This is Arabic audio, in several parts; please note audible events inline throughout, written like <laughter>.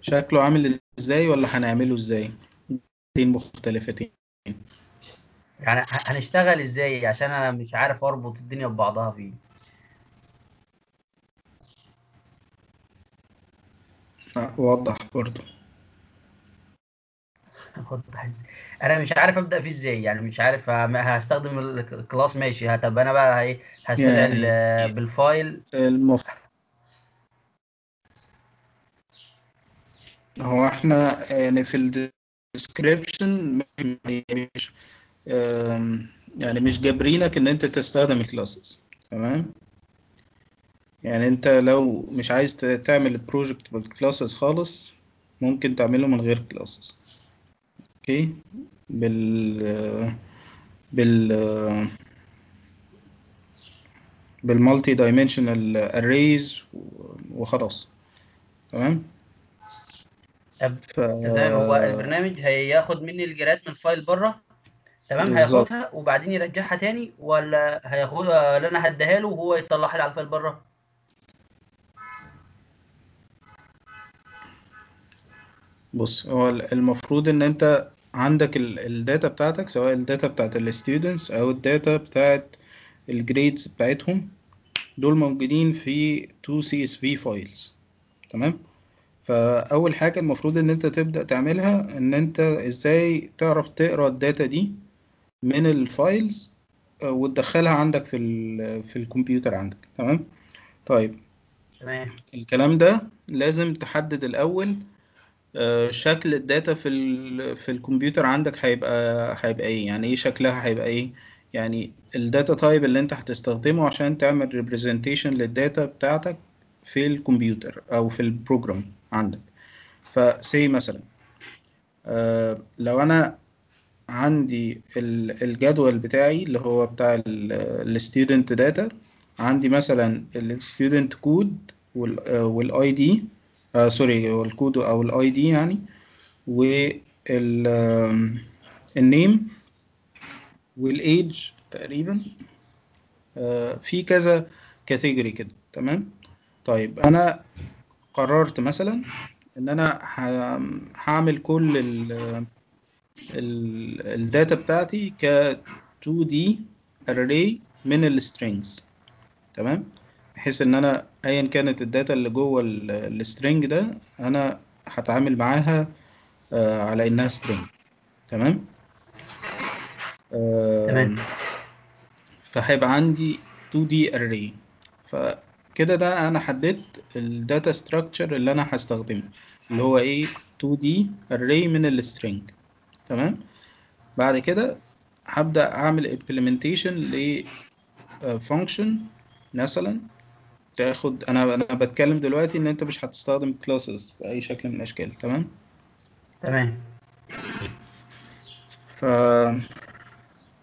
شكله عامل إزاي ولا هنعمله إزاي؟ دين مختلفتين. يعني هنشتغل إزاي عشان أنا مش عارف اربط الدنيا ببعضها فيه؟ آه، وضح إزاي؟ أنا مش عارف ابدأ فيه إزاي يعني مش عارف هستخدم ال- ال class ماشي طب أنا بقى إيه هستدعي يعني- ال- بال file. المف... هو إحنا يعني في ال description مش يعني مش جابرينك ان انت تستخدم ال classes تمام؟ يعني انت لو مش عايز تعمل ال project بال classes خالص ممكن تعمله من غير classes. okay؟ بال بال بال multidimensional arrays وخلاص. تمام؟ ف... تمام هو البرنامج هياخد مني ال grades من ال file بره. تمام. هياخدها وبعدين يرجعها تاني ولا هياخدها اللي أنا هديها له وهو يطلعها لي على ال file بره. بص هو ال- المفروض إن أنت عندك ال data بتاعتك سواء ال data بتاعت ال students أو ال data بتاعت ال grades بتاعتهم دول موجودين في 2 CSV files تمام؟ فأول حاجة المفروض إن أنت تبدأ تعملها إن أنت إزاي تعرف تقرأ ال data دي من ال files آه، وتدخلها عندك في في الكمبيوتر عندك. تمام؟ طيب. تمام. الكلام ده لازم تحدد الأول آه، شكل ال data في ال في الكمبيوتر عندك هيبقى هيبقى إيه؟ يعني إيه شكلها هيبقى إيه؟ يعني ال data type اللي أنت هتستخدمه عشان تعمل representation لل data بتاعتك في الكمبيوتر أو في ال program عندك. ف say مثلا آه، لو أنا عندي ال- الجدول بتاعي اللي هو بتاع ال student data عندي مثلا ال student code وال ID sorry ال code أو ال ID يعني وال name وال age تقريبا آه، في كذا category كده تمام؟ طيب أنا قررت مثلا إن أنا هعمل كل ال ال- ال data بتاعتي ك 2D array من ال strings تمام؟ بحيث إن أنا ايا كانت ال data اللي جوه ال string ده أنا هتعامل معاها آه، على إنها string. تمام؟ آه، تمام. فهيبقى عندي 2D array. فكده ده أنا حددت ال data structure اللي أنا هستخدمه اللي هو إيه؟ 2D array من ال string تمام؟ بعد كده هبدأ أعمل implementation ل آه، function مثلا تاخد أنا أنا بتكلم دلوقتي إن أنت مش هتستخدم classes بأي شكل من الأشكال تمام؟ تمام. ف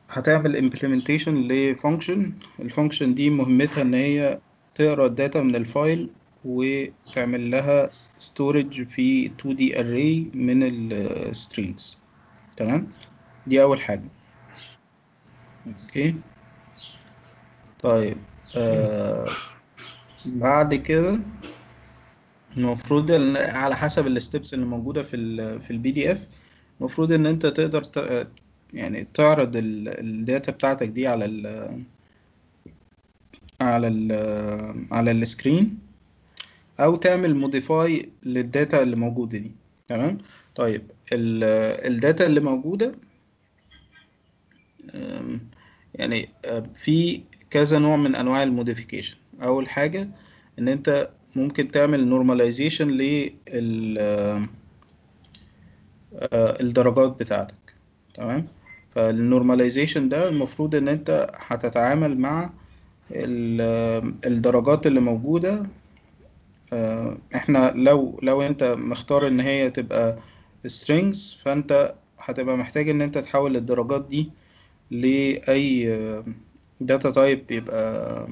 هتعمل implementation ل function ال function دي مهمتها إن هي تقرأ ال data من ال file وتعمل لها storage في 2D array من ال strings. تمام؟ دي أول حاجة. okay. طيب آه بعد كده المفروض على حسب ال steps اللي موجودة في ال في ال PDF المفروض إن أنت تقدر يعني تعرض ال- ال data بتاعتك دي على ال على ال على ال screen أو تعمل modify لل data اللي موجودة دي. تمام؟ طيب ال- ال data اللي موجودة أم، يعني أه، في كذا نوع من أنواع ال modification. أول حاجة إن أنت ممكن تعمل normalization لل آه، الدرجات بتاعتك. تمام؟ فال normalization ده المفروض إن أنت هتتعامل مع الدرجات اللي موجودة آه، إحنا لو لو أنت مختار إن هي تبقى strings فأنت هتبقى محتاج إن أنت تحول الدرجات دي لأي data type بيبقى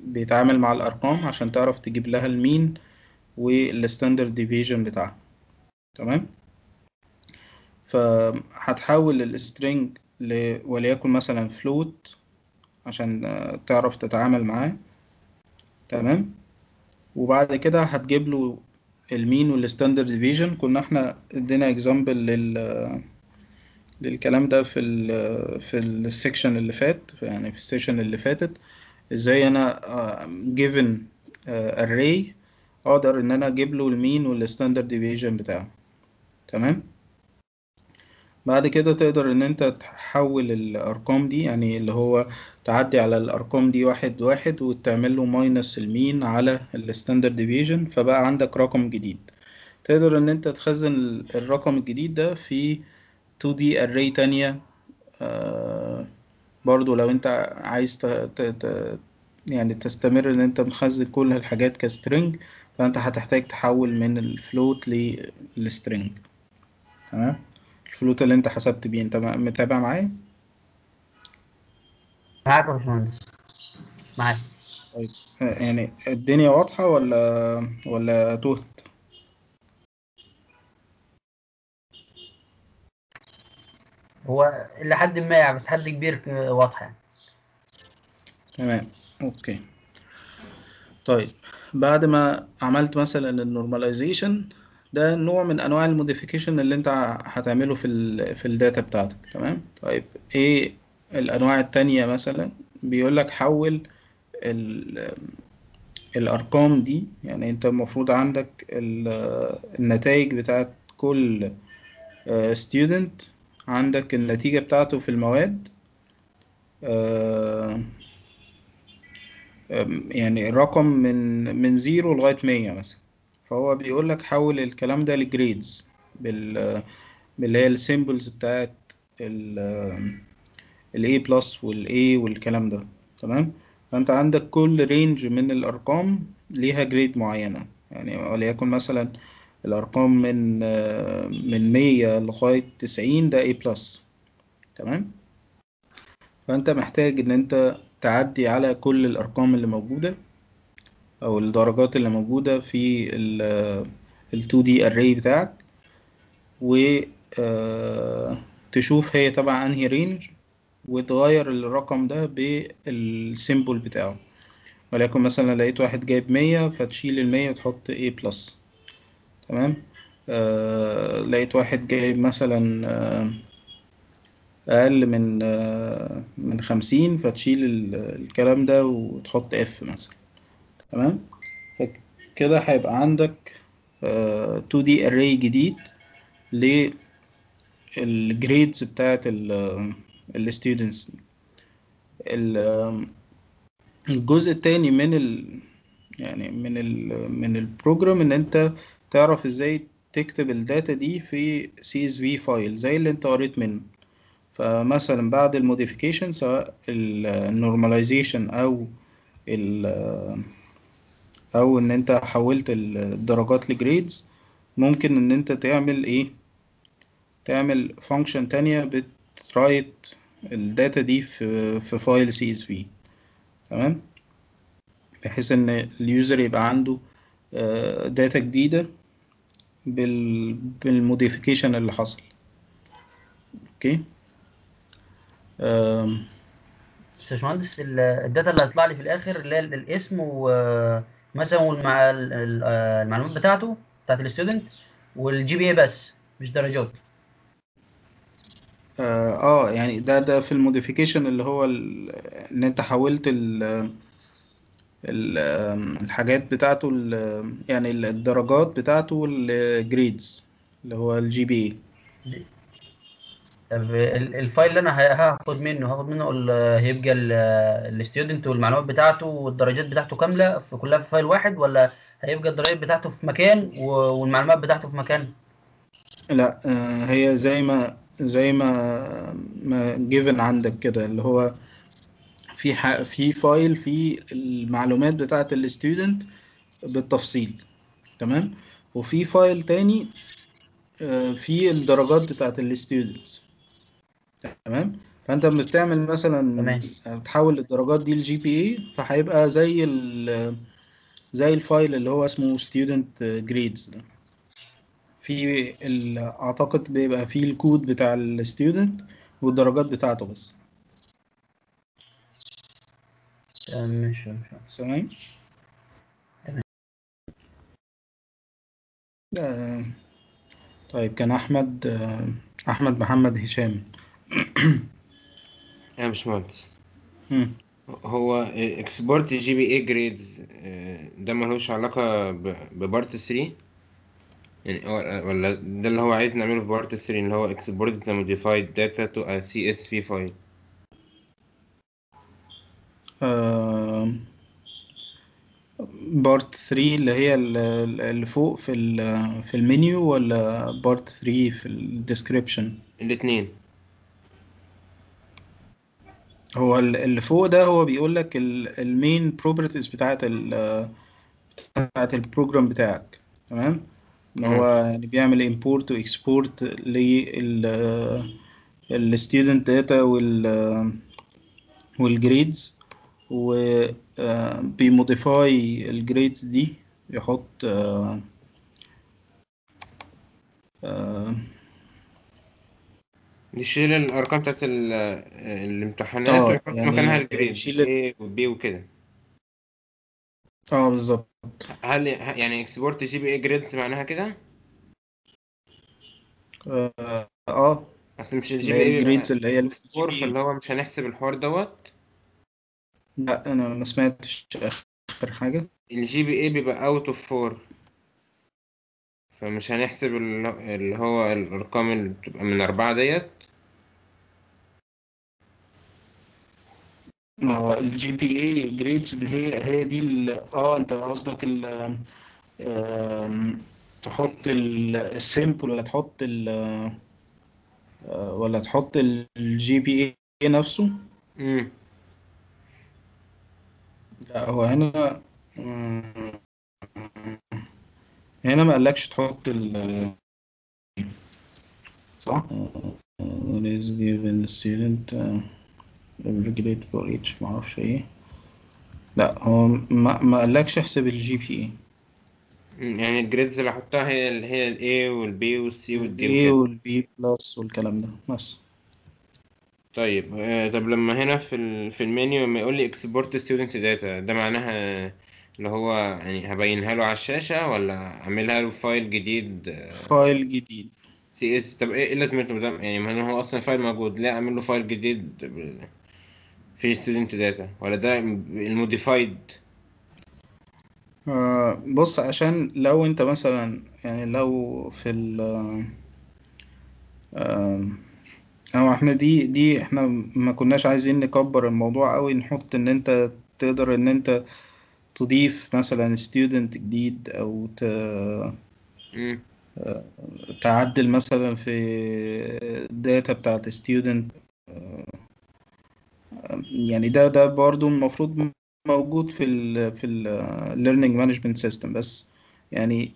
بيتعامل مع الأرقام عشان تعرف تجيب لها ال mean وال standard deviation بتاعها. تمام؟ فهتحول ال string وليكن مثلا float عشان آه، تعرف تتعامل معاه. تمام؟ وبعد كده هتجيب له ال mean وال standard deviation. كنا إحنا ادينا example لل للكلام ده في ال في ال section اللي فات يعني في ال session اللي فاتت. إزاي أنا given array أقدر ان أنا أجيب له ال mean وال standard deviation بتاعه. تمام؟ بعد كده تقدر إن أنت تحول الأرقام دي يعني اللي هو تعدي على الأرقام دي واحد واحد وتعمل له minus ال mean على ال standard deviation فبقى عندك رقم جديد تقدر إن أنت تخزن الرقم الجديد ده في 2D array تانية آه برضو لو أنت عايز. يعني تستمر إن أنت مخزن كل الحاجات ك strings فأنت هتحتاج تحول من ال float لل string تمام ال float اللي انت حسبت بيه انت متابع معايا؟ معاك يا باشمهندس. معاك. طيب يعني الدنيا واضحة ولا ولا تهت؟ هو إلى حد ما يعني بس حد كبير واضحة يعني. تمام okay. طيب بعد ما عملت مثلا ال normalization ده نوع من أنواع ال modification اللي أنت هتعمله في ال في ال data بتاعتك تمام؟ طيب إيه الأنواع التانية مثلا بيقول لك حول ال الأرقام دي يعني أنت المفروض عندك النتائج بتاعت كل student عندك النتيجة بتاعته في المواد يعني رقم من من zero لغاية مية مثلا. فهو بيقول لك حول الكلام ده ل grades بال باللي هي ال symbols بتاعت ال A plus وال A والكلام ده تمام؟ فأنت عندك كل range من الأرقام ليها grade معينة يعني وليكن مثلا الأرقام من من مية لغاية تسعين ده A plus تمام؟ فأنت محتاج إن أنت تعدي على كل الأرقام اللي موجودة أو الدرجات اللي موجودة في ال 2D array بتاعك. و تشوف هي تبع أنهي range وتغير الرقم ده بال symbol بتاعه. ولكن مثلا لقيت واحد جايب مية فتشيل المية وتحط A plus تمام؟ آه لقيت واحد جايب مثلا آه أقل من آه من خمسين فتشيل الكلام ده وتحط F مثلا. تمام؟ كده هيبقى عندك آه 2D array جديد لل grades بتاعت ال students الجزء التاني من ال يعني من ال من ال program إن أنت تعرف إزاي تكتب ال data دي في CSV file زي اللي أنت قريت منه. فمثلا بعد ال modification سواء ال normalization أو ال أو إن أنت حولت الدرجات ل grades ممكن إن أنت تعمل إيه؟ تعمل function تانية بت write ال data دي في في file CSV تمام؟ بحيث إن ال user يبقى عنده data جديدة بال بال modification اللي حصل. okay؟ بس يا باشمهندس ال data اللي هتطلع لي في الآخر اللي هي الاسم ومثلا والمع المعلومات بتاعته بتاعت ال student وال GPA بس مش درجات. آه آه، يعني ده ده في ال modification اللي هو إن أنت حولت ال ال- الحاجات بتاعته يعني ال- الدرجات بتاعته ال grades اللي هو الجي بي الفايل اللي أنا هاخد منه هاخد منه هيبقى ال student والمعلومات بتاعته والدرجات بتاعته كاملة في كلها في file واحد ولا هيبقى الدرجات بتاعته في مكان والمعلومات بتاعته في مكان؟ لا آه، هي زي ما زي ما ما given عندك كده اللي هو في في file فيه المعلومات بتاعت ال student بالتفصيل تمام؟ وفي file تاني آه، فيه الدرجات بتاعت ال students. تمام؟ فأنت بتعمل مثلا تمام. بتحول الدرجات دي ل GPA فهيبقى زي ال زي ال file اللي هو اسمه student grades ده. في ال- أعتقد بيبقى فيه الكود بتاع ال student والدرجات بتاعته بس. تمام ماشي ماشي. تمام. آه، طيب كان أحمد آه، أحمد محمد هشام. <clears throat> يا باشمهندس. هو export GPA grades ده ملوش علاقة ب- ب part 3 يعني ولا ده اللي هو عايز نعمله في part 3 اللي هو export the modified data to a CSV file آه، part 3 اللي هي ال- ال- اللي فوق في ال- في المنيو ولا part 3 في ال description الاتنين. هو ال- اللي فوق ده هو بيقول لك ال main properties بتاعت ال بتاعت ال program بتاعك تمام؟ ان هو يعني بيعمل import و export لل ال student data وال وال grades و آه، بي modify ال grades دي يحط يشيل الأرقام بتاعت ال- الامتحانات آه ويحط يعني مكانها ال grade يشيل ال- A و B وكده. آه بالظبط. هل يعني export GPA grades معناها كده؟ آه آه، أصل مش ال G اللي P هي A ال grades اللي هي B فاللي هو مش هنحسب الحوار دوت؟ لا أنا ما سمعتش آخر حاجة. ال GPA بيبقى out of four فمش هنحسب ال- اللي هو الأرقام اللي بتبقى من أربعة ديت؟ ما هو ال GPA grades اللي هي هي دي آه أنت قصدك ال تحط ال symbol ولا تحط ال آه، ولا تحط ال GPA نفسه؟ امم لا هو هنا آم، هنا ما قالكش تحط ال صح؟ what is given student uh, regulate for each معرفش إيه. لا هو ما ما قالكش احسب ال GPA يعني ال grades اللي هحطها هي اللي هي الاي والبي والسي والدي الاي وكده. وال B plus والكلام ده بس. طيب آه، طب لما هنا في ال في المنيو لما يقول لي export student data ده معناها اللي هو يعني هبينها له على الشاشة ولا أعملها له file جديد؟ file جديد. CS. طب إيه إيه لازمته يعني ما هو أصلا file موجود ليه أعمل له file جديد فيه student data ولا ده ال modified؟ آه بص عشان لو أنت مثلا يعني لو في ال آه أو إحنا دي دي إحنا ما كناش عايزين نكبر الموضوع قوي نحط إن أنت تقدر إن أنت تضيف مثلا student جديد أو ت... تعدل مثلا في ال data بتاعت student. يعني ده ده برضو المفروض موجود في ال في ال learning management system. بس يعني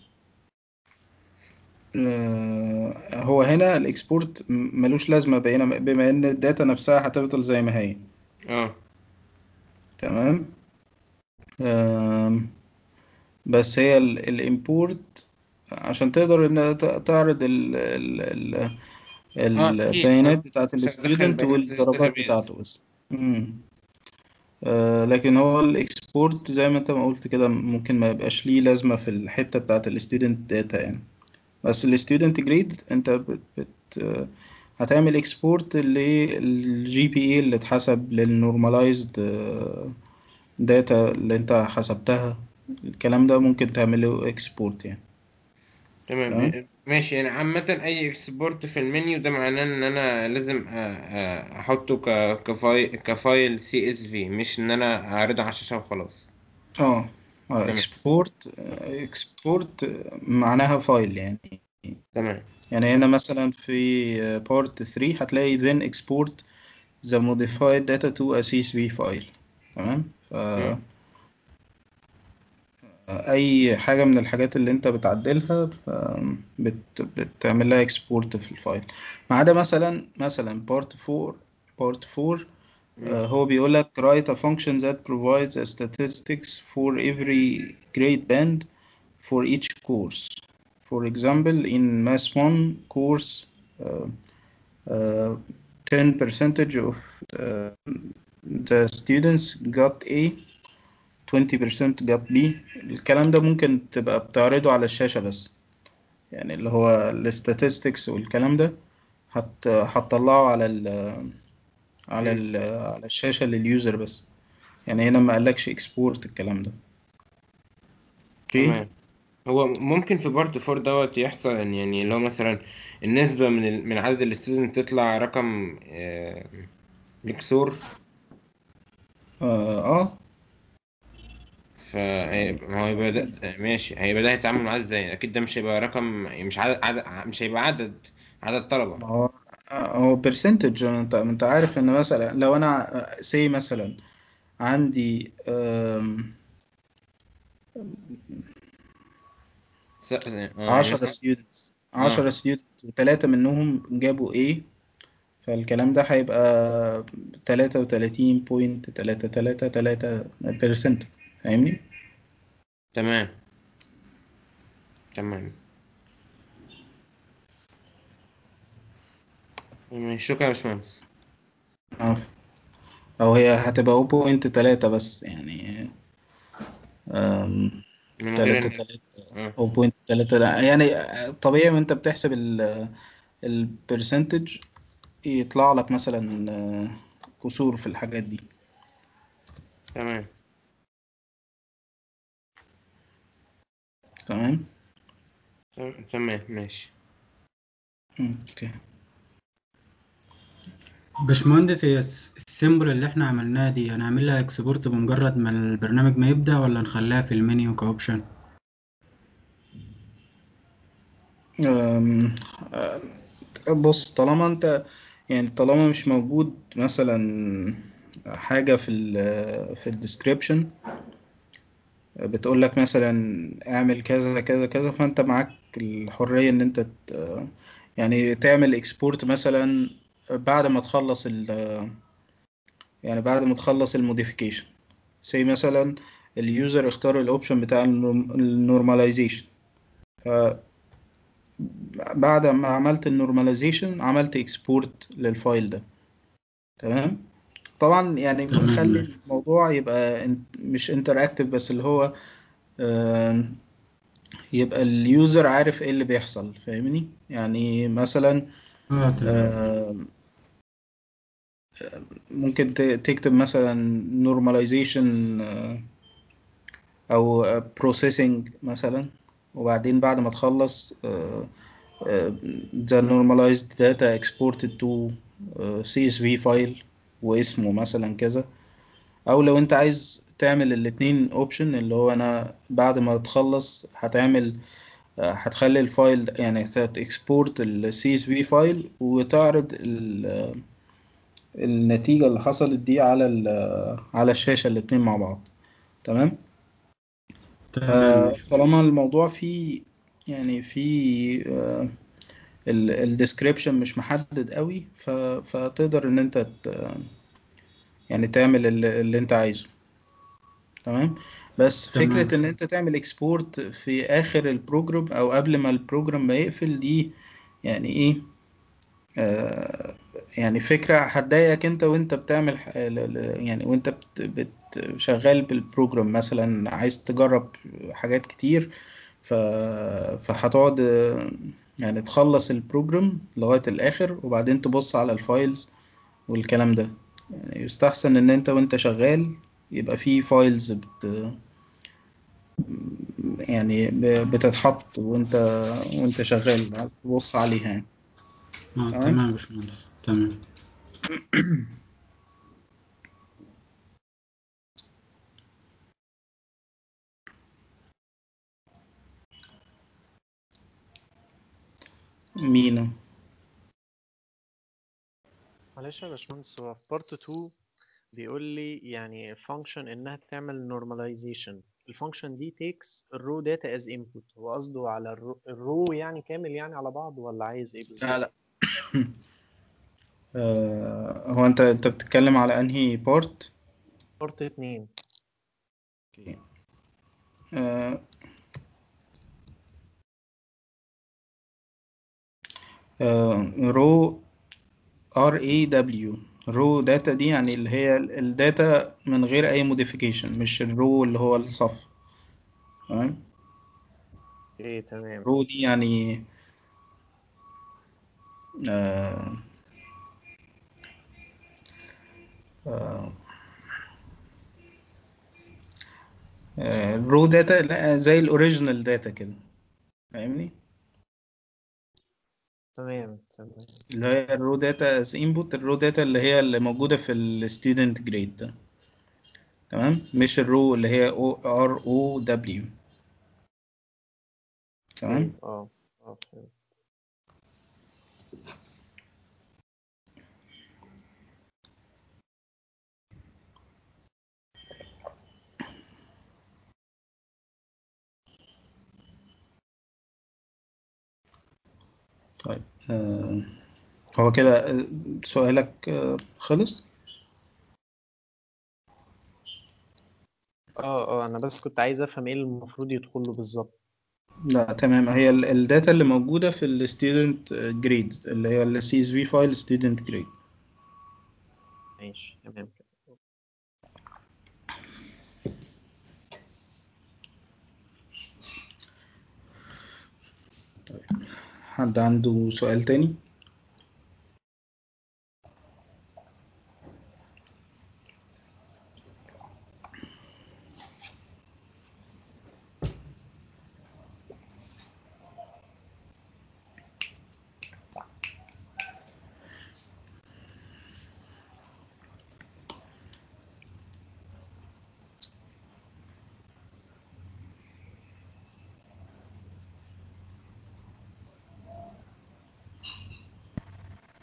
آه، هو هنا ال export ملوش بقينا بما إن ال data نفسها هتفضل زي ما هي. آه. تمام؟ بس هي ال import عشان تقدر ان تعرض ال ال ال أكيد. البيانات بتاعت عشان ادخل ال student والدرجات بتاعته بس. آه، لكن هو ال export زي ما أنت ما قلت كده ممكن ما يبقاش ليه لازمة في الحتة بتاعت ال student data يعني. بس ال student grade أنت بت, بت آه، هتعمل export لل GPA اللي اتحسب لل normalized data اللي انت حسبتها الكلام ده ممكن تعمله اكسبورت يعني. تمام. ماشي. يعني عامة أي export في المنيو ده معناه إن أنا لازم أحطه ك file ك file CSV مش إن أنا أعرضه على الشاشة وخلاص. آه. export export معناها file يعني. تمام. يعني هنا مثلا في part 3 هتلاقي then export the modified data to a CSV file. تمام؟ ف. اي حاجة من الحاجات اللي انت بتعدلها بت بتعمل لها export في ال file ما عدا مثلا مثلا part 4 part 4 مم. آه، هو بيقول لك write a function that provides a statistics for every grade band for each course for example in math 1 course uh, uh, 10 percentage of uh, the students got A 20% got B. الكلام ده ممكن تبقى بتعرضه على الشاشة بس. يعني اللي هو ال statistics والكلام ده هت هتطلعه على ال على ال على الشاشة لل user بس. يعني هنا ما قالكش export الكلام ده. okay هو ممكن في part four دوت يحصل إن يعني اللي هو مثلا النسبة من ال... من عدد ال student تطلع رقم آه، مكسور. آه, آه. ما هو هيبقى ده ماشي. هيبقى ده هيتعامل معاه إزاي؟ أكيد ده مش هيبقى رقم مش عدد, عدد مش هيبقى عدد عدد طلبة. هو هو percentage أنت أنت عارف إن مثلا لو أنا say مثلا عندي يعني عشرة students آه. عشرة students وتلاتة منهم جابوا A فالكلام ده هيبقى تلاتة وتلاتين point تلاتة تلاتة تلاتة percent فاهمني؟ تمام. تمام. شكرا يا باشمهندس. آه. أو هي هتبقى point تلاتة بس يعني تلاتة تلاتة آه أو point تلاتة لا يعني طبيعي وأنت بتحسب ال ال percentage يطلع لك مثلا آه، كسور في الحاجات دي. تمام. تمام؟ تم- تمام ماشي. okay. باشمهندس هي الس- السيمبل اللي إحنا عملناها دي هنعمل لها export بمجرد ما البرنامج ما يبدأ ولا نخليها في ال menu ك option؟ أه، بص طالما انت يعني طالما مش موجود مثلا حاجة في ال في ال description بتقول لك مثلا اعمل كذا كذا كذا فأنت معاك الحرية إن أنت يعني تعمل export مثلا بعد ما تخلص ال يعني بعد ما تخلص ال modification زي مثلا ال user اختار ال option بتاع ال normalization. بعد ما عملت ال normalization عملت export لل file ده. تمام؟ طبعا يعني تمام خلي ماشي. الموضوع يبقى مش interactive بس اللي هو يبقى ال user عارف إيه اللي بيحصل فاهمني؟ يعني مثلا آم، ممكن تكتب مثلا normalization آه، أو processing مثلا. وبعدين بعد ما تخلص آه، آه، the normalized data exported to آه، CSV file واسمه مثلا كذا. أو لو أنت عايز تعمل الاتنين option اللي هو أنا بعد ما تخلص هتعمل هتخلي ال file يعني هت export ال CSV file وتعرض ال- النتيجة اللي حصلت دي على على الشاشة الاتنين مع بعض. تمام؟ ماشي فطالما الموضوع فيه يعني فيه آه، ال description مش محدد قوي. فتقدر إن أنت. يعني تعمل اللي, أنت عايزه تمام بس فكرة تمام إن أنت تعمل export في آخر ال program أو قبل ما ال program ما يقفل دي يعني إيه آه يعني فكرة هتضايقك انت وانت بتعمل ح- يعني وانت بت... بت شغال بال program مثلا عايز تجرب حاجات كتير ف... فهتقعد آه، يعني تخلص ال program لغاية الآخر وبعدين تبص على ال files والكلام ده. يعني يستحسن إن انت وانت شغال يبقى في files بت... يعني بتتحط وانت وانت شغال تبص عليها يعني. تمام؟ تمام يا باشمهندس. تمام. <clears throat> مينا. معلش يا باشمهندس هو في part 2 بيقول لي يعني function إنها تعمل normalization. ال function دي takes ال raw data از input. هو قصده على ال row, ال row يعني كامل يعني على بعض ولا عايز إيه بالظبط؟ لا لا. <clears throat> آه هو انت انت بتتكلم على انهي part part 2 آه آه raw R A W. raw data دي يعني اللي هي ال data من غير اي modification مش ال row اللي هو الصف. تمام؟ okay تمام. raw دي يعني آه ال raw data لا زي ال original data كده. فاهمني؟ تمام تمام. اللي هي ال raw data as input ال raw data اللي هي اللي موجودة في ال student grade ده. تمام؟ مش الرو اللي هي أو ار أو دبليو تمام؟ آه آه طيب. آه هو كده آه، سؤالك آه خلص؟ آه آه أنا بس كنت عايز أفهم إيه اللي المفروض يدخل له بالظبط. لا تمام. هي ال- ال data اللي موجودة في ال student grade اللي هي ال CSV file student grade. ماشي تمام. حد عنده سؤال تاني؟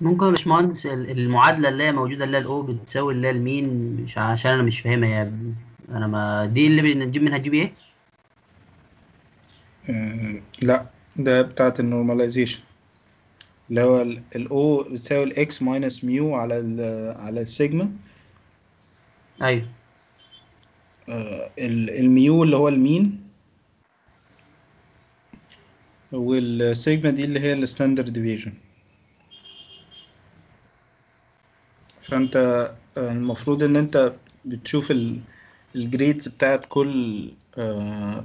ممكن يا باشمهندس ال- المعادلة اللي هي موجودة اللي هي ال O بتساوي اللي هي ال mean مش عشان أنا مش فاهمها يا ابني أنا ما دي اللي بنجيب منها GP إيه؟ آه لا ده بتاعة ال normalization. اللي هو ال ال O بتساوي ال X minus mu على ال على السيجما. أيوه. آه ال- ال mu اللي هو ال mean. والسيجما دي اللي هي ال standard deviation فأنت آه، المفروض إن أنت بتشوف ال- ال grades بتاعت كل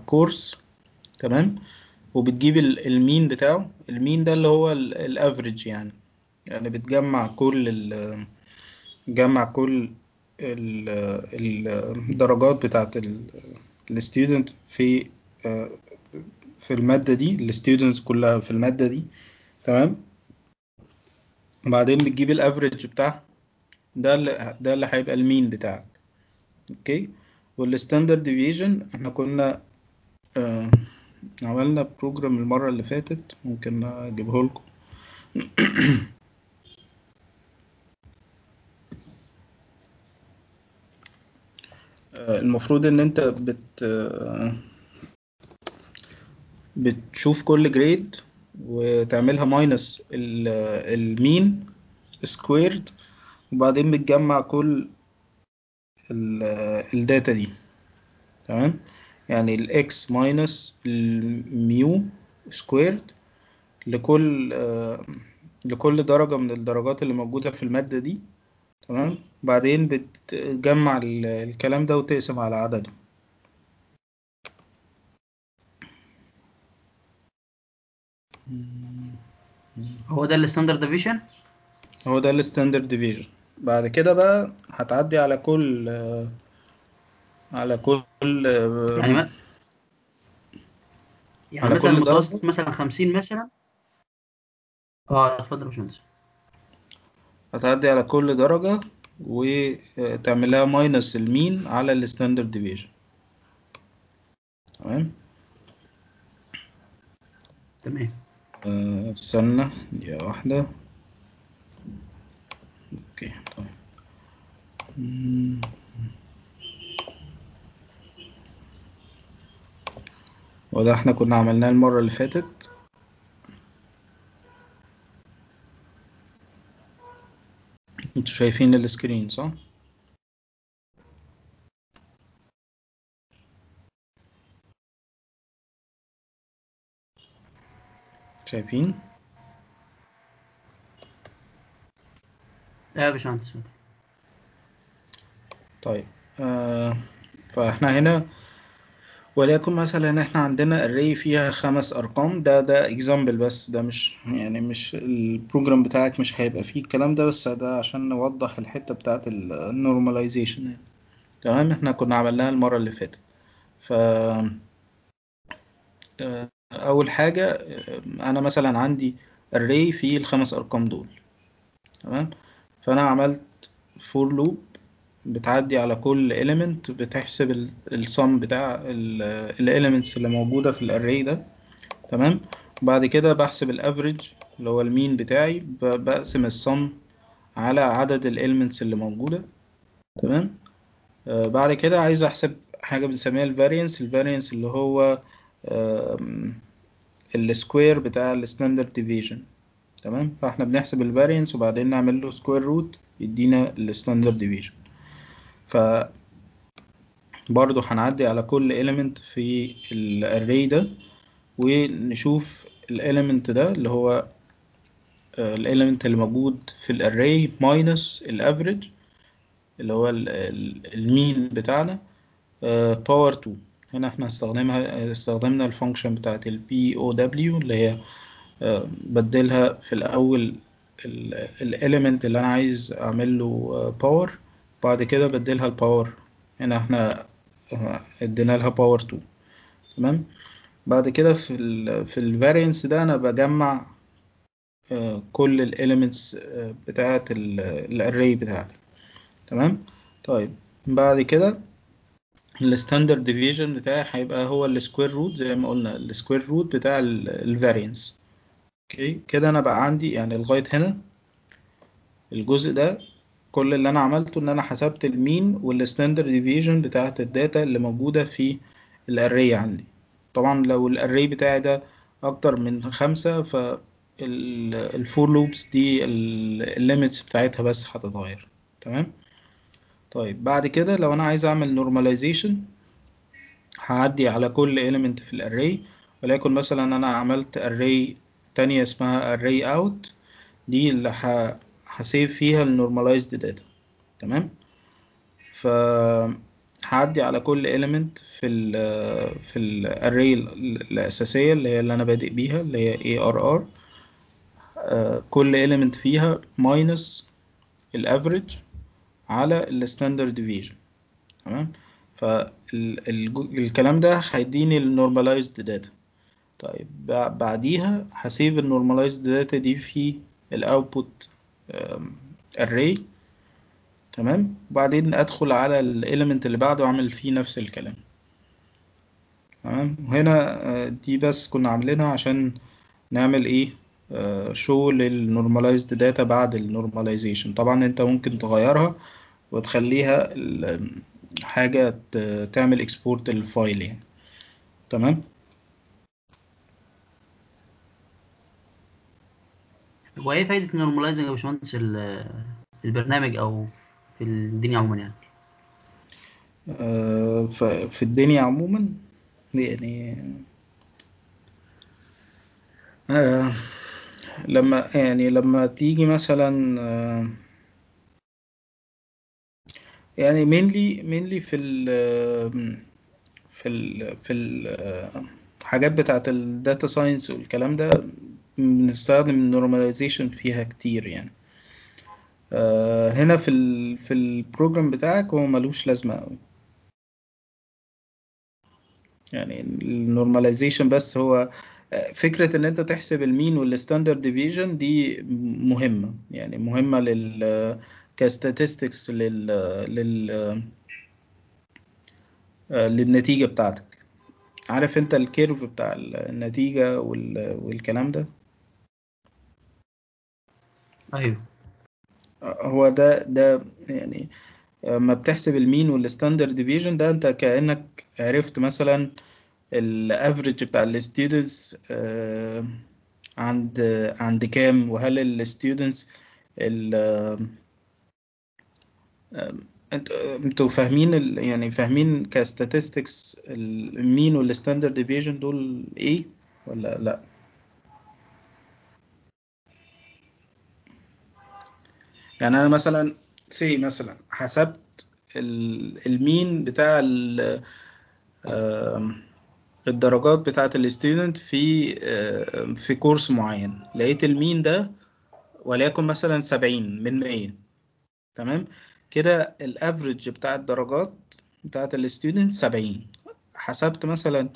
course تمام؟ وبتجيب ال- ال mean بتاعه. ال mean ده اللي هو ال average يعني. يعني بتجمع كل جمع كل ال- ال- الدرجات بتاعت ال student في آه، في المادة دي ال students كلها في المادة دي تمام؟ وبعدين بتجيب ال average بتاعها. ده اللي ده اللي هيبقى ال mean بتاعك. okay وال standard deviation إحنا كنا آه عملنا program المرة اللي فاتت ممكن أجيبه لكم. <clears throat> آه، المفروض إن أنت بت آه، بتشوف كل grade وتعملها minus ال mean squared وبعدين بتجمع كل ال- ال data دي. تمام؟ يعني ال X minus ال mu squared لكل آه، لكل درجة من الدرجات اللي موجودة في المادة دي. تمام؟ بعدين بتجمع ال- الكلام ده وتقسم على عدده. هو ده ال standard deviation هو ده ال standard deviation بعد كده بقى هتعدي على كل على كل يعني يعني على مثلا درجة؟ مثلا 50 مثلا؟ آه اتفضل يا باشمهندس. هتعدي على كل درجة وتعملها minus ال mean على ال standard deviation تمام؟ تمام. آه، استنى دقيقة واحدة okay طيب مم. وده إحنا كنا عملناه المرة اللي فاتت أنتوا شايفين السكرين صح؟ شايفين؟ لا يا باشمهندس. طيب آه فاحنا هنا وليكن مثلا إحنا عندنا array فيها خمس أرقام ده ده example بس ده مش يعني مش ال program بتاعك مش هيبقى فيه الكلام ده بس ده عشان نوضح الحتة بتاعت ال normalization يعني. تمام؟ إحنا كنا عملناها المرة اللي فاتت. ف آه، أول حاجة آه، أنا مثلا عندي array فيه الخمس أرقام دول. تمام؟ فأنا عملت for loop بتعدي على كل element بتحسب ال- السم بتاع ال ال elements اللي موجودة في ال array ده. تمام؟ بعد كده بحسب ال average اللي هو ال mean بتاعي بقسم السم على عدد ال elements اللي موجودة. تمام؟ آه بعد كده عايز أحسب حاجة بنسميها ال variance ال variance اللي هو ال square بتاع ال standard deviation تمام؟ فاحنا بنحسب ال variance وبعدين نعمل له square root يدينا ال standard deviation ف برضو هنعدي على كل element في ال array ده ونشوف ال element ده اللي هو ال element اللي موجود في ال array minus ال average اللي هو ال mean بتاعنا power 2 هنا إحنا استخدمها استخدمنا ال function بتاعت ال POW اللي هي آه، بدلها في الأول ال element اللي أنا عايز اعمل له power بعد كده بدلها ال power هنا إحنا آه، ادينا لها power 2 تمام؟ بعد كده في ال في ال variance ده أنا بجمع آه، كل ال elements بتاعت ال array بتاعتي. تمام؟ طيب بعد كده ال standard deviation بتاعي هيبقى هو ال square root زي ما قلنا ال square root بتاع ال variance okay؟ كده أنا بقى عندي يعني لغاية هنا الجزء ده كل اللي أنا عملته إن أنا حسبت ال mean وال standard deviation بتاعت ال data اللي موجودة في ال array عندي. طبعا لو ال array بتاعي ده أكتر من خمسة ف ال for loops دي ال limits بتاعتها بس هتتغير. تمام؟ طيب بعد كده لو أنا عايز أعمل normalization هعدي على كل element في ال array وليكن مثلا أنا عملت array تانية اسمها array out دي اللي. هسيف فيها ال normalized data تمام؟ ف هعدي على كل element في ال في ال array الأساسية اللي هي اللي أنا بادئ بيها اللي هي ARR آه، كل element فيها minus ال average على ال standard deviation تمام؟ فالكلام ده هيديني ال normalized data طيب بع- بعديها هسيف ال normalized data دي في ال output array تمام؟ وبعدين أدخل على ال element اللي بعده واعمل فيه نفس الكلام. تمام؟ وهنا آه، دي بس كنا عاملينها عشان نعمل إيه؟ show لل normalized data بعد ال normalization طبعا أنت ممكن تغيرها وتخليها حاجة تعمل export لل file يعني. تمام؟ هو إيه فايدة ال normalizing يا باشمهندس البرنامج أو في الدنيا عموما يعني. آه، في الدنيا عموما؟ يعني آه، لما يعني لما تيجي مثلا آه، يعني mainly mainly في ال في ال في الحاجات بتاعة ال data science والكلام ده بنستخدم ال normalization فيها كتير يعني. آه، هنا في ال في ال program بتاعك هو ملوش لازمة أوي. يعني ال normalization بس هو آه، فكرة إن أنت تحسب ال mean وال standard deviation دي مهمة. يعني مهمة لل كـ statistics لل لل آه، للنتيجة بتاعتك. عارف أنت ال curve بتاع النتيجة وال... والكلام ده؟ أيوه. هو ده ده يعني لما بتحسب ال mean وال standard deviation ده أنت كأنك عرفت مثلا ال average بتاع ال students عند عند كام؟ وهل ال students أنتوا فاهمين ال... يعني فاهمين كـ statistics ال mean وال standard deviation دول إيه؟ ولا لأ؟ يعني أنا مثلا say مثلا حسبت ال- ال mean بتاع الدرجات بتاعة ال student في آه، في course معين. لقيت ال mean ده وليكن مثلا سبعين من مية. تمام؟ كده ال average بتاع الدرجات بتاعة ال student سبعين. حسبت مثلا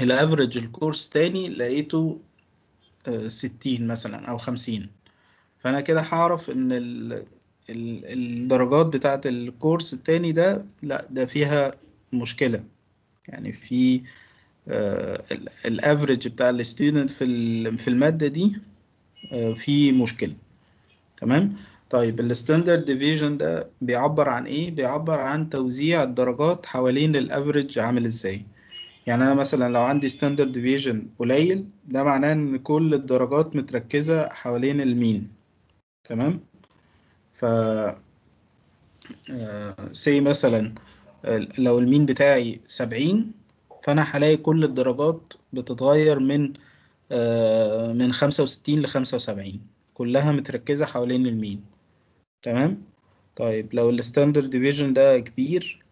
ال average ال course تاني لقيته آه، ستين مثلا أو خمسين. فأنا كده هعرف إن ال ال- الدرجات بتاعة ال course التاني ده لأ ده فيها مشكلة. يعني في ال average بتاع ال student في في المادة دي آه، في مشكلة. تمام؟ طيب ال standard deviation ده بيعبر عن إيه؟ بيعبر عن توزيع الدرجات حوالين ال average عامل إزاي. يعني أنا مثلا لو عندي standard deviation قليل ده معناه إن كل الدرجات متركزة حوالين ال mean. تمام؟ ف say مثلا آه، لو ال mean بتاعي سبعين فأنا هلاقي كل الدرجات بتتغير من آه، من خمسة وستين لخمسة وسبعين. كلها متركزة حوالين ال mean. تمام؟ طيب لو ال standard deviation ده كبير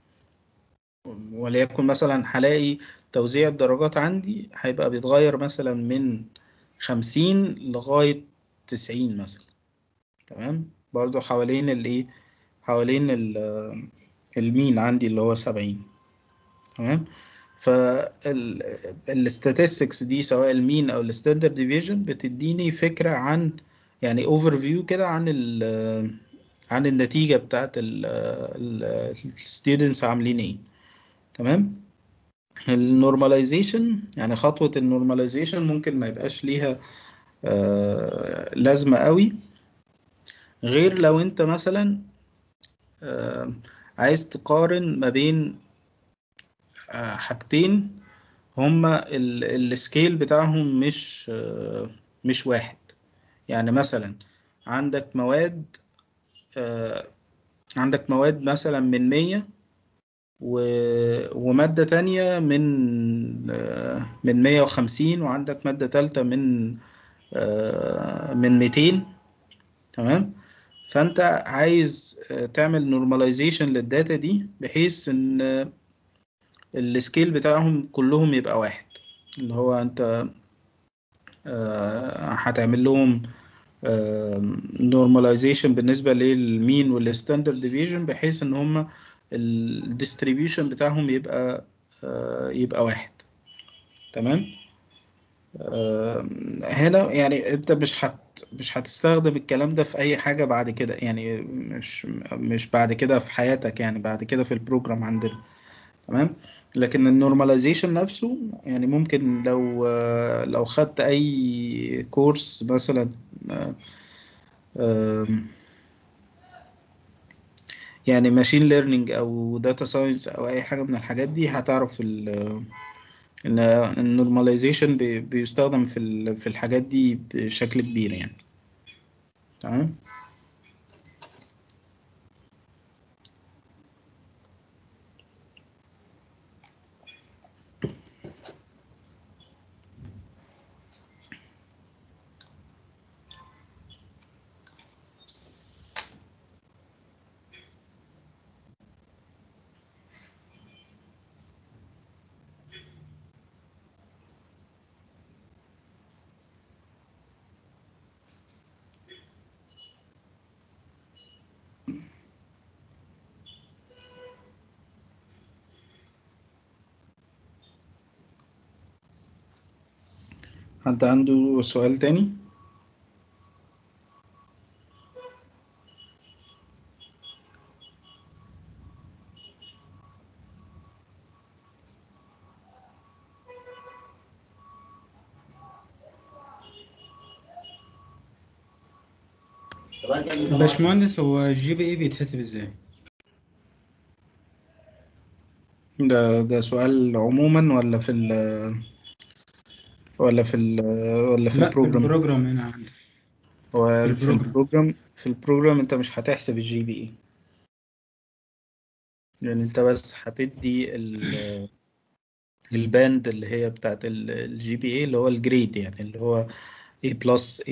وليكن مثلا هلاقي توزيع الدرجات عندي هيبقى بيتغير مثلا من خمسين لغاية تسعين مثلا. تمام؟ برضو حوالين الايه حوالين ال- ال mean عندي اللي هو سبعين. تمام؟ فال statistics دي سواء ال mean أو ال standard deviation بتديني فكرة عن يعني overview كده عن ال عن النتيجة بتاعت ال students عاملين إيه. تمام؟ ال normalization يعني خطوة ال normalization ممكن ما يبقاش ليها آه، لازمة قوي. غير لو انت مثلا آه، عايز تقارن ما بين آه، حاجتين هما ال- ال scale بتاعهم مش آه، مش واحد. يعني مثلا عندك مواد عندك مواد مثلا من مية ومادة تانية من من مية وخمسين وعندك مادة تالتة من من ميتين. تمام؟ فأنت عايز آه، تعمل normalization لل data دي بحيث إن آه، ال scale بتاعهم كلهم يبقى واحد. اللي هو أنت آه، هتعمل لهم normalization بالنسبة لل mean وال standard deviation بحيث إن هم ال distribution بتاعهم يبقى يبقى واحد. تمام؟ هنا يعني انت مش هت مش هتستخدم الكلام ده في أي حاجة بعد كده يعني مش مش بعد كده في حياتك يعني بعد كده في ال program عندنا. تمام؟ لكن ال normalization نفسه يعني ممكن لو لو خدت أي كورس مثلا يعني machine learning أو data science أو أي حاجة من الحاجات دي هتعرف ال إن ال normalization بيستخدم في في الحاجات دي بشكل كبير يعني. تمام؟ حد عنده سؤال تاني باشمهندس هو الجي بي اي بيتحسب إزاي؟ ده ده سؤال عموما ولا في ال ولا في ال ولا في لا في ال program ال program هنا عندي. هو في في ال program ال program في ال program انت مش هتحسب ال GPA يعني انت بس هتدي ال- ال band اللي هي بتاعت ال GPA اللي هو ال grade يعني اللي هو A plus A A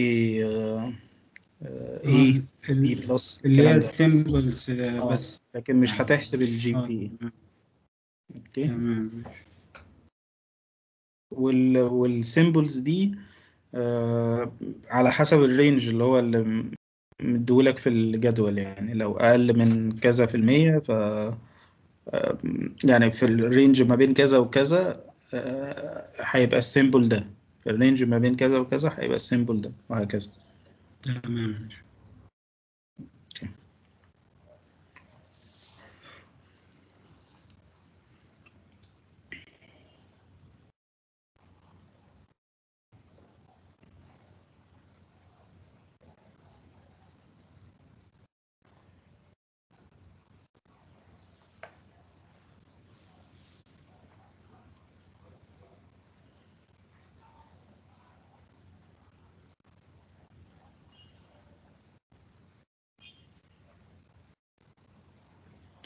B ال- plus اللي هي ال symbols آه بس. لكن مش هتحسب ال GP تمام. okay تمام وال وال symbols دي آه على حسب ال range اللي هو اللي مديهولك في الجدول يعني. لو أقل من كذا في المية ف آه، يعني في ال range ما بين كذا وكذا آه، هيبقى ال symbol ده. في ال range ما بين كذا وكذا هيبقى ال symbol ده وهكذا. تمام.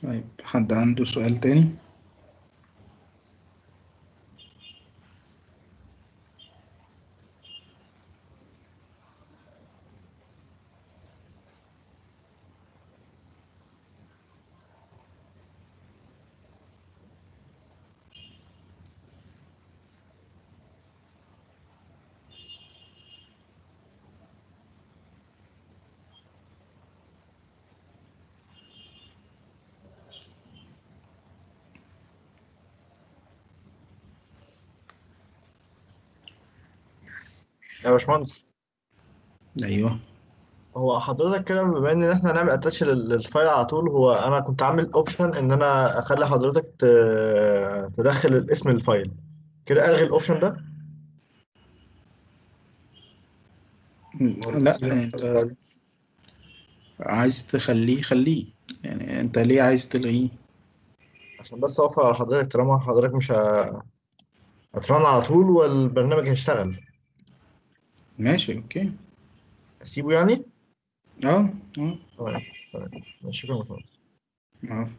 طيب حد عنده سؤال تاني؟ يا باشمهندس. أيوه. هو حضرتك كده بما إن إحنا هنعمل attach لل file على طول هو أنا كنت عامل option إن أنا أخلي حضرتك ت- تدخل الاسم ال file كده ألغي ال option ده؟ لا أنت عايز تخليه خليه. يعني أنت ليه عايز تلغيه؟ عشان بس أوفر على حضرتك طالما حضرتك مش ه- هترن على طول والبرنامج هيشتغل. ماشي أوكي. أسيبه يعني؟ آه آه. تمام تمام ماشي، شكرا يا باشمهندس آه.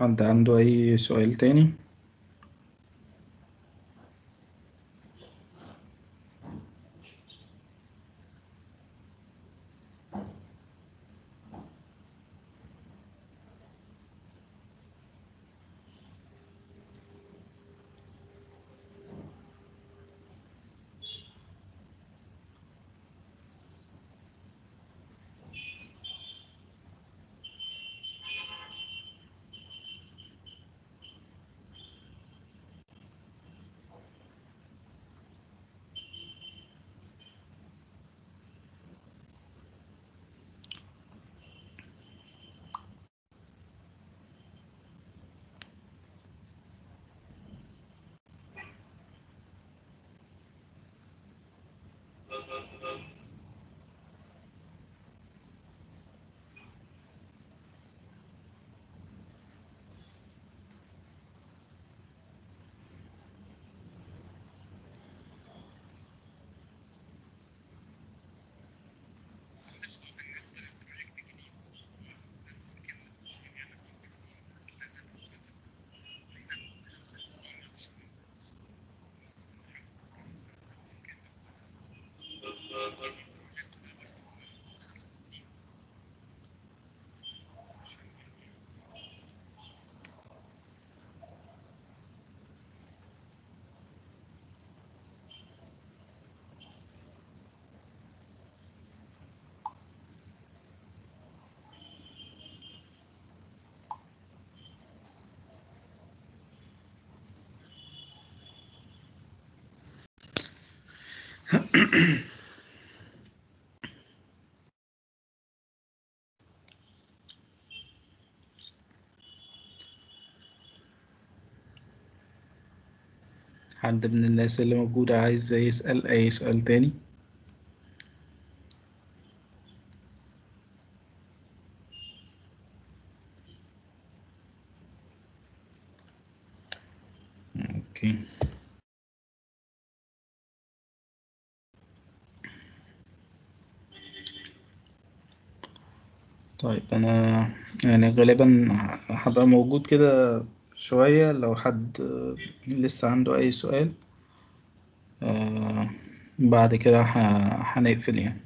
حد عنده أي سؤال تاني؟ Mm-hmm. حد من الناس اللي موجودة عايز يسأل أي سؤال تاني؟ أوكي. طيب أنا يعني غالبا هبقى موجود كده شوية لو حد لسه عنده أي سؤال آه بعد كده هنقفل يعني.